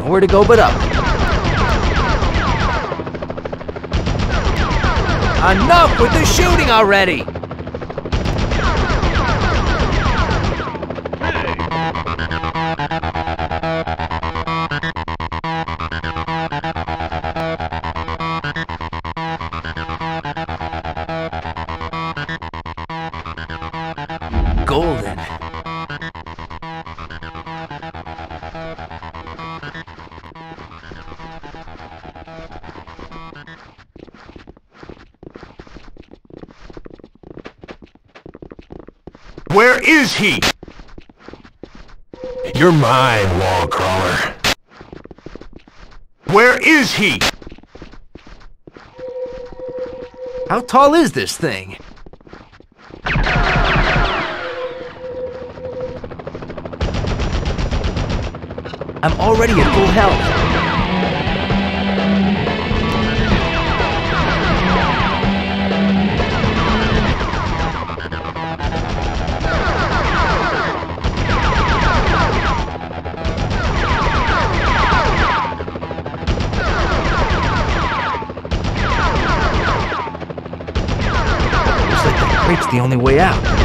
Nowhere to go but up. Enough with the shooting already! Golden. Where is he? You're mine, wall crawler. Where is he? How tall is this thing? I'm already at full health. Crate's the only way out.